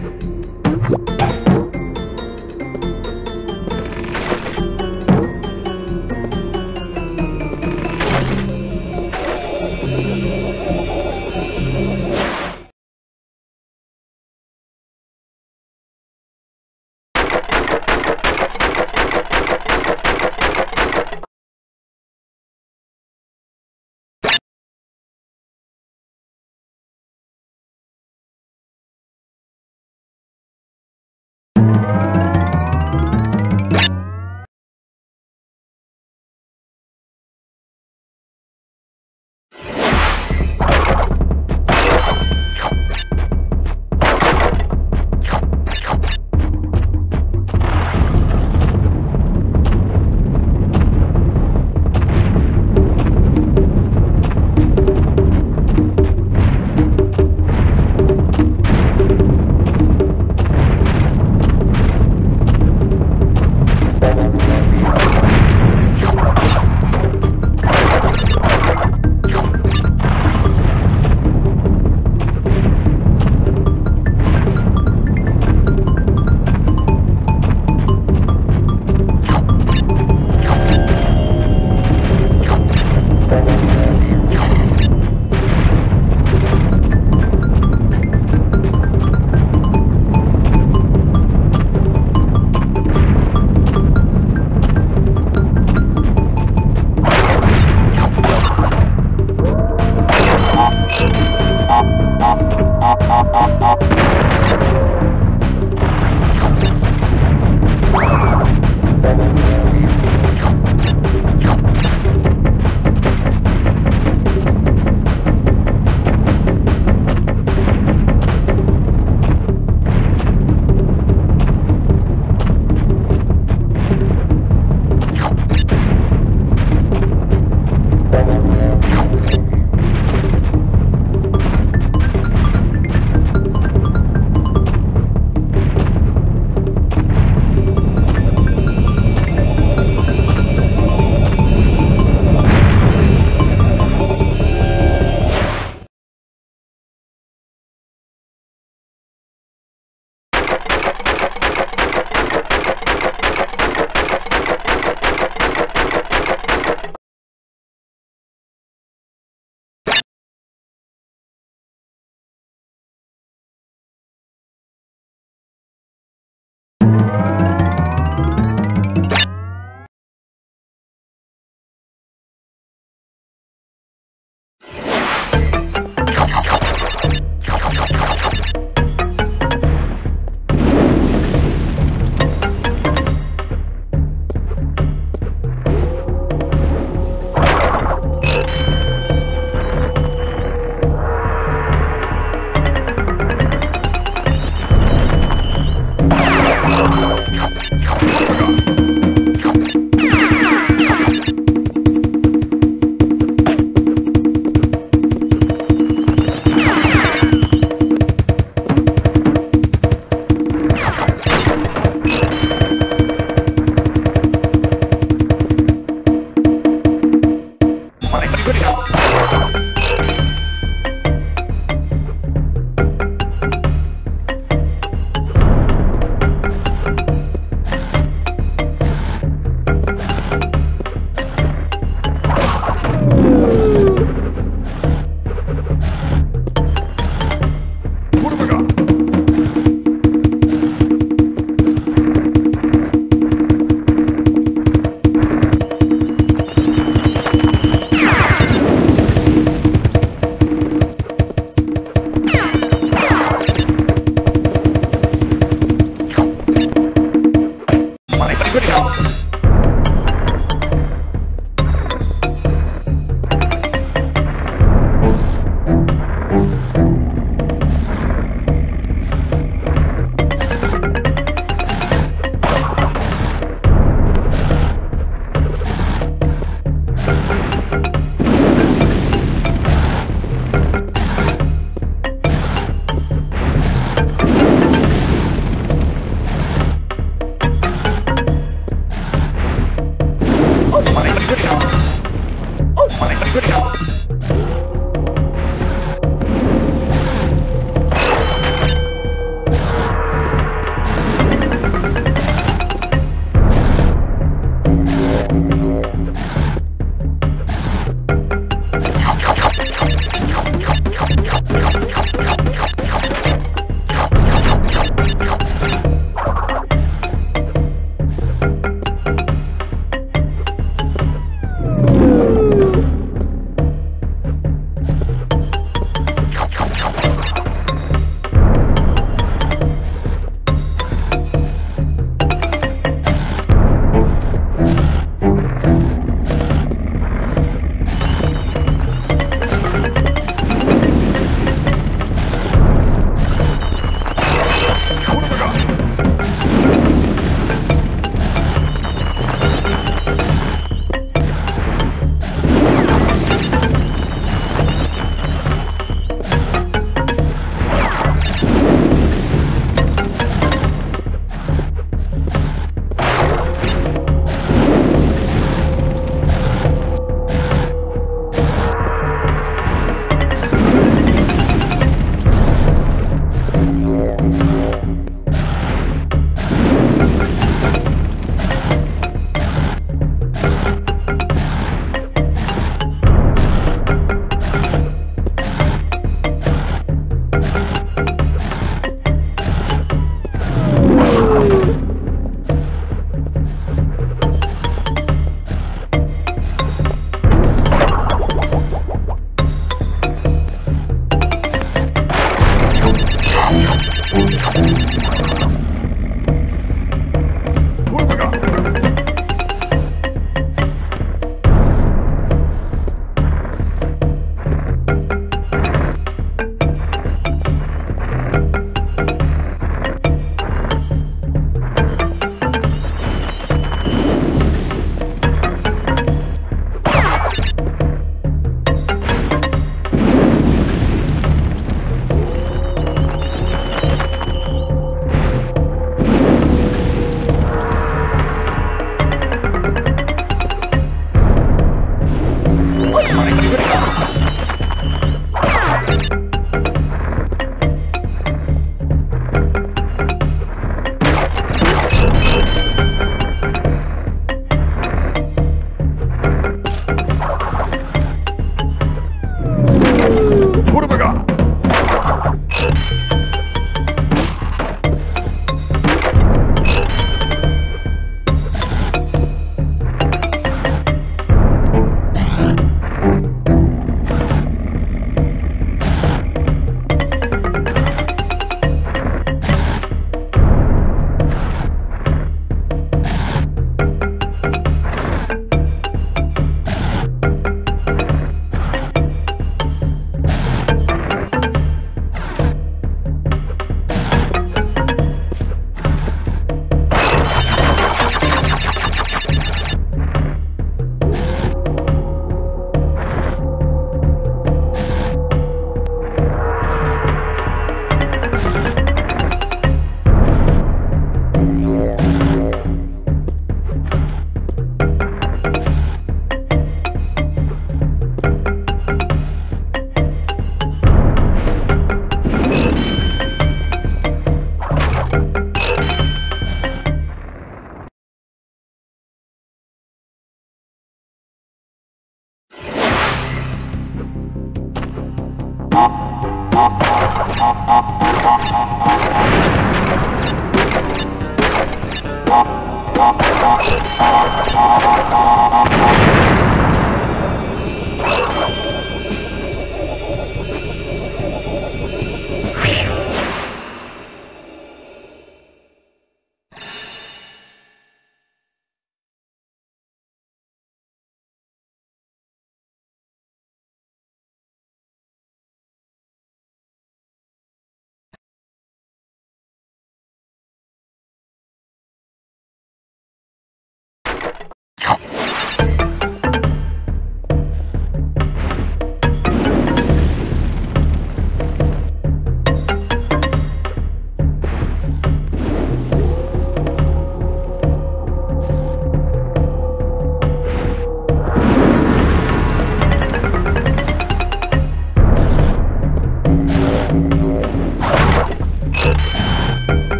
Thank you.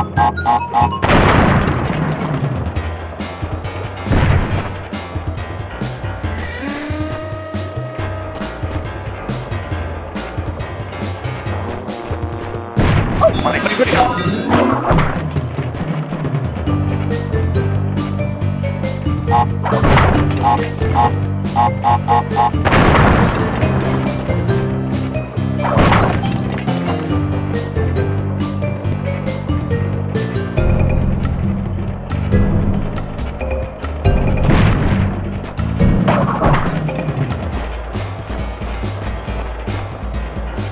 Ha ha ha ha ha!